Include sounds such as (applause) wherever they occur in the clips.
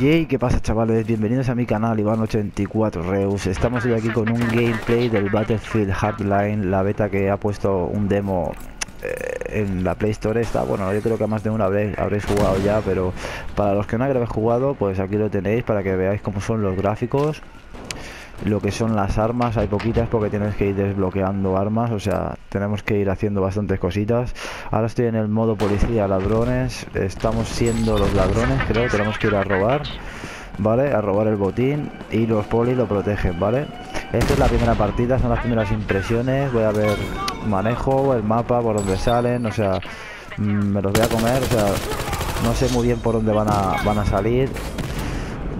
Yay, ¿qué pasa chavales? Bienvenidos a mi canal Iván84 Reus. Estamos hoy aquí con un gameplay del Battlefield Hardline La beta que ha puesto un demo eh, en la Play Store. Está Bueno, yo creo que más de una habréis, habréis jugado ya Pero para los que no habéis jugado, pues aquí lo tenéis Para que veáis cómo son los gráficos lo que son las armas, hay poquitas porque tienes que ir desbloqueando armas, o sea, tenemos que ir haciendo bastantes cositas. Ahora estoy en el modo policía, ladrones, estamos siendo los ladrones, creo, tenemos que ir a robar, ¿vale? A robar el botín y los polis lo protegen, ¿vale? Esta es la primera partida, son las primeras impresiones, voy a ver manejo, el mapa, por donde salen, o sea, mm, me los voy a comer, o sea, no sé muy bien por dónde van a, van a salir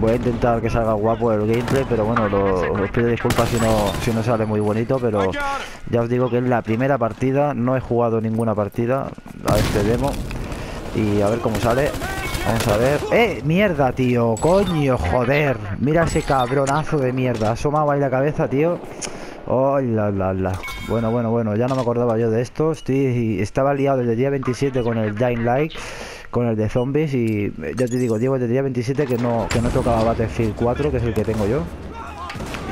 voy a intentar que salga guapo el gameplay pero bueno os pido disculpas si no si no sale muy bonito pero ya os digo que es la primera partida no he jugado ninguna partida a este demo y a ver cómo sale. Vamos a ver. Eh mierda tío coño joder mira ese cabronazo de mierda. Asomaba ahí la cabeza tío. Oh la la la bueno bueno bueno ya no me acordaba yo de esto. Estoy estaba liado desde el día 27 con el Dying Light con el de zombies y eh, ya te digo, Diego desde día 27 que no, que no tocaba Battlefield 4, que es el que tengo yo.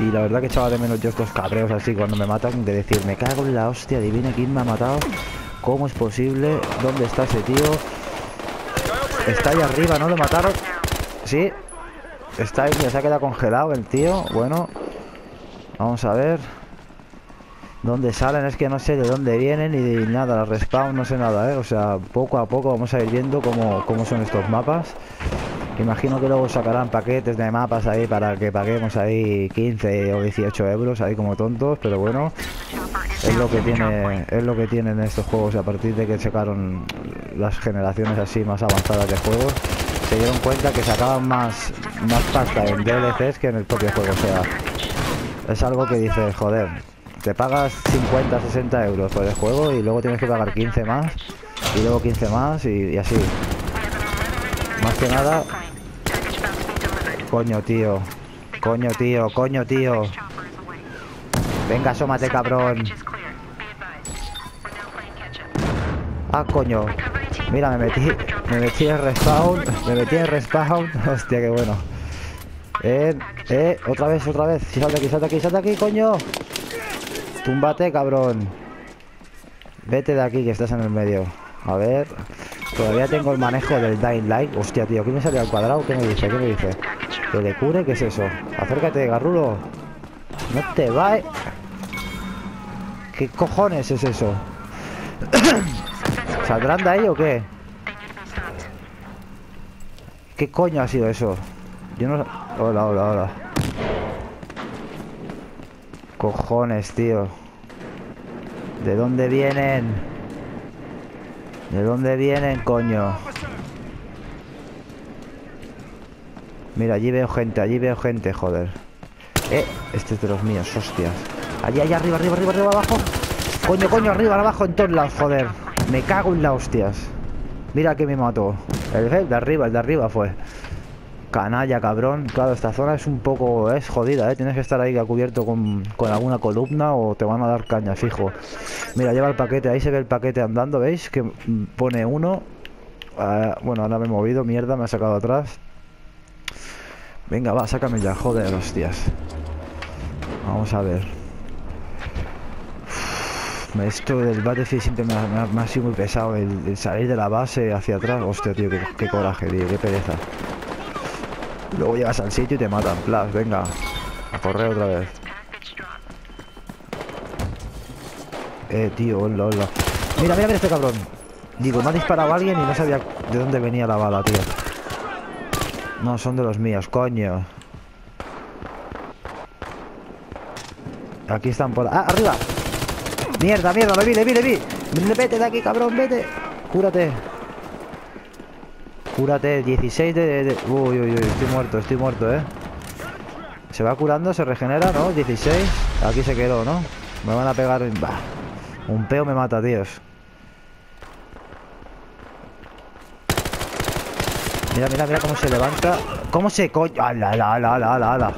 Y la verdad que echaba de menos yo estos cabreos así cuando me matan, de decir, me cago en la hostia, adivina quién me ha matado, cómo es posible, dónde está ese tío. Está ahí arriba, ¿no? Lo mataron. Sí. Está ahí, se ha quedado congelado el tío. Bueno. Vamos a ver. ¿Dónde salen? Es que no sé de dónde vienen y nada, la respawn, no sé nada, ¿eh? O sea, poco a poco vamos a ir viendo cómo, cómo son estos mapas. Imagino que luego sacarán paquetes de mapas ahí para que paguemos ahí 15 o 18 euros ahí como tontos, pero bueno, es lo que tiene, es lo que tienen estos juegos a partir de que sacaron las generaciones así más avanzadas de juegos, se dieron cuenta que sacaban más, más pasta en DLCs que en el propio juego, o sea, es algo que dice, joder, te pagas 50, 60 euros por el juego y luego tienes que pagar 15 más y luego 15 más y, así. Más que nada... Coño, tío. Coño, tío. Coño, tío. Venga, asómate, cabrón. Ah, coño. Mira, me metí, me metí en respawn. Me metí en respawn. (laughs) Hostia, qué bueno. Eh, eh, otra vez, otra vez. Salta aquí, salta aquí, salta aquí, coño. Túmbate, cabrón. Vete de aquí que estás en el medio. A ver. Todavía tengo el manejo del Dying Light. Hostia, tío, ¿qué me sale al cuadrado? ¿Qué me dice? ¿Qué me dice? ¿Que le cure? ¿Qué es eso? Acércate, garrulo. No te va. ¿Qué cojones es eso? (coughs) ¿Saldrán de ahí o qué? ¿Qué coño ha sido eso? Yo no... Hola, hola, hola. Cojones, tío. ¿De dónde vienen? ¿De dónde vienen, coño? Mira, allí veo gente, allí veo gente, joder. Eh, este es de los míos, hostias. Allí, allá, arriba, arriba, arriba, arriba, abajo. Coño, coño, arriba, abajo, en todos lados, joder. Me cago en las hostias. Mira que me mató. El de arriba, el de arriba fue. Canalla, cabrón. Claro, esta zona es un poco... Es jodida, ¿eh? Tienes que estar ahí a cubierto con, alguna columna o te van a dar caña, fijo. Mira, lleva el paquete. Ahí se ve el paquete andando, ¿veis? Que pone uno. Ah, bueno, ahora me he movido. Mierda, me ha sacado atrás. Venga, va, sácame ya. Joder, hostias. Vamos a ver. esto del Battlefield siempre me ha, sido muy pesado. El, salir de la base hacia atrás. Hostia, tío, qué, qué coraje, tío. Qué pereza. Luego llegas al sitio y te matan. Plas, venga. A correr otra vez. Eh, tío, hola, hola. Mira, mira, mira este cabrón. Digo, me ha disparado alguien y no sabía de dónde venía la bala, tío. No, son de los míos, coño. Aquí están por... ¡Ah, arriba! ¡Mierda, mierda! ¡Le vi, le vi, le vi! ¡Vete de aquí, cabrón, vete! ¡Cúrate! Cúrate, 16 de, Uy, uy, uy, estoy muerto, estoy muerto, ¿eh? Se va curando, se regenera, ¿no? 16 Aquí se quedó, ¿no? Me van a pegar... Bah. Un peo me mata, tíos Mira, mira, mira cómo se levanta ¿Cómo se coño? ¡Ala, ala, ala, ala, ala!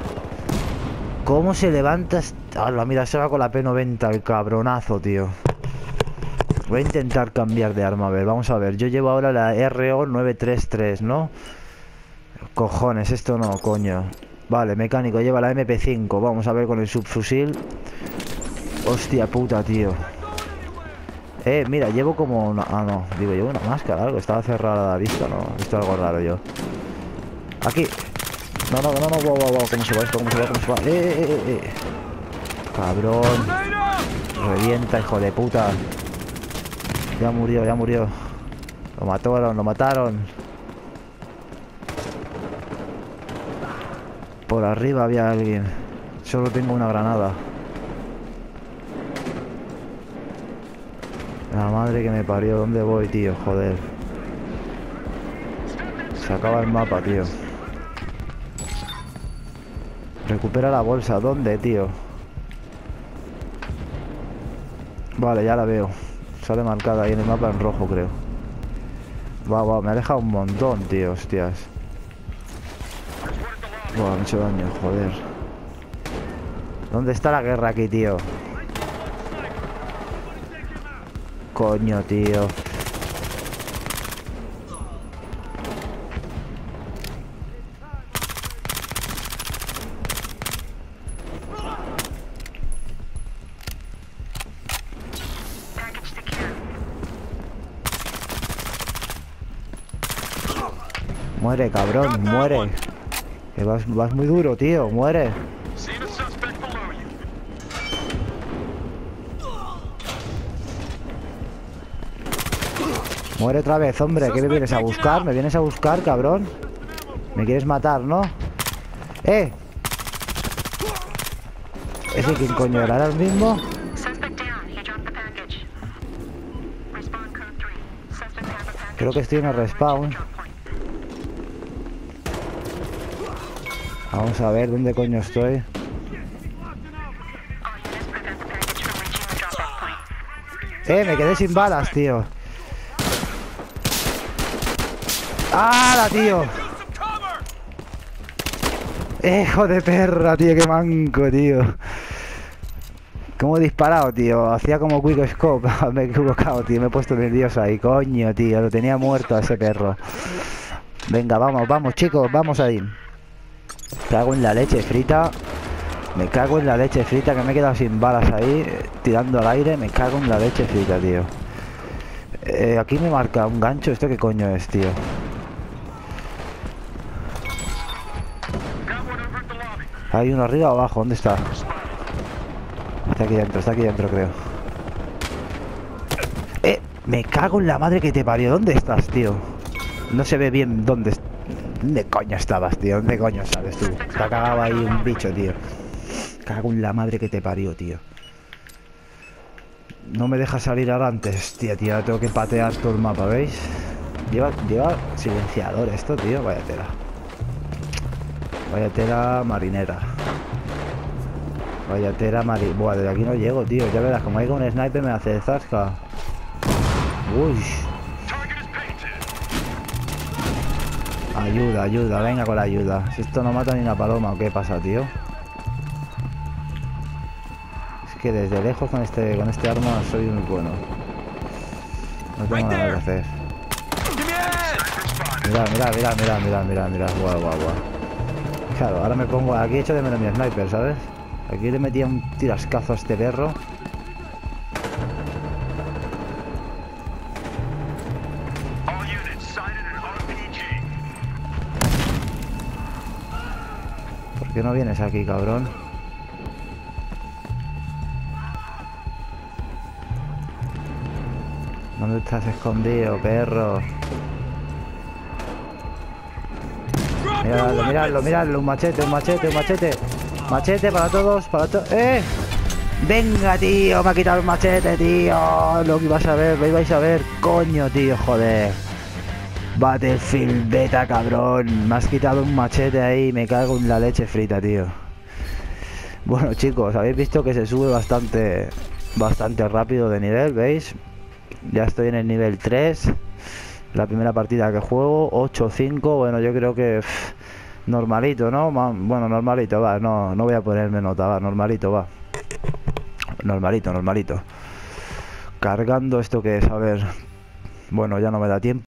¿Cómo se levanta? ¡Hala, mira, se va con la P90 el cabronazo, tío Voy a intentar cambiar de arma, a ver, vamos a ver. Yo llevo ahora la RO 933, ¿no? Cojones, esto no, coño. Vale, mecánico, lleva la MP5. Vamos a ver con el subfusil. Hostia puta, tío. Eh, mira, llevo como una... Ah, no, digo, llevo una máscara, algo. Estaba cerrada la vista, no. Esto algo raro yo. Aquí. No, no, no, no, wow, wow, wow. ¿Cómo se va esto? ¿Cómo se va? ¿Cómo se va? Eh, eh, eh, eh. Cabrón. Revienta, hijo de puta. Ya murió, ya murió. Lo mataron, lo mataron. Por arriba había alguien. Solo tengo una granada. La madre que me parió. ¿Dónde voy, tío? Joder. Se acaba el mapa, tío. Recupera la bolsa. ¿Dónde, tío? Vale, ya la veo. Sale marcada ahí en el mapa en rojo, creo. Va, va, me ha dejado un montón, tío, hostias. Buah, me daño, joder. ¿Dónde está la guerra aquí, tío? Coño, tío. Muere, cabrón, muere. Que vas, vas muy duro, tío, muere. Muere otra vez, hombre. ¿Qué me vienes a buscar? ¿Me vienes a buscar, cabrón? ¿Me quieres matar, no? ¡Eh! ¿Ese quién coño era? ¿Era el mismo? Creo que estoy en el respawn. Vamos a ver dónde coño estoy. Eh, me quedé sin balas, tío. ¡Hala, tío! ¡Hijo de perra, tío! ¡Qué manco, tío! ¿Cómo he disparado, tío? Hacía como quick scope. (laughs) me he equivocado, tío. Me he puesto nervioso ahí. Coño, tío. Lo tenía muerto a ese perro. Venga, vamos, vamos, chicos. Vamos ahí. Cago en la leche frita. Me cago en la leche frita que me he quedado sin balas ahí. Tirando al aire. Me cago en la leche frita, tío. Eh, aquí me marca un gancho. ¿Esto qué coño es, tío? Hay uno arriba o abajo, ¿dónde está? Está aquí dentro, está aquí dentro, creo. ¡Eh! Me cago en la madre que te parió. ¿Dónde estás, tío? No se ve bien dónde... ¿Dónde coño estabas, tío? ¿Dónde coño sabes tú? Te ha cagado ahí un bicho, tío. Cago en la madre que te parió, tío. No me deja salir ahora antes, tío, tío. Tengo que patear todo el mapa, ¿veis? Lleva, silenciador esto, tío. Vaya tela. Vaya tela marinera. Vaya tela mari... Buah, desde aquí no llego, tío. Ya verás, como hay un sniper me hace zasca. Uy. Ayuda, ayuda, venga con la ayuda. Si esto no mata ni una paloma, ¿o qué pasa, tío? Es que desde lejos con este con este arma soy muy bueno. No tengo nada que hacer. Mira, mira, mira, mira, mira, mira, mira. Guau, guau, guau. Claro, ahora me pongo... Aquí he hecho de menos mi sniper, ¿sabes? Aquí le metía un tirascazo a este perro. Qué no vienes aquí, cabrón? ¿Dónde estás escondido, perro? Miradlo, miradlo, miradlo, un machete, un machete, un machete. Machete para todos, para todos. ¡Eh! Venga, tío, me ha quitado el machete, tío. Lo que ibas a ver, lo ibais a ver. Coño, tío, joder. Battlefield beta, cabrón. Me has quitado un machete ahí. Me cago en la leche frita, tío. Bueno, chicos, habéis visto que se sube bastante, bastante rápido de nivel, ¿veis? Ya estoy en el nivel 3 la primera partida que juego, 8-5, bueno, yo creo que normalito, ¿no? Bueno, normalito, va, no, no voy a ponerme nota, va, normalito, va. Normalito, normalito. Cargando esto que es, a ver, bueno, ya no me da tiempo.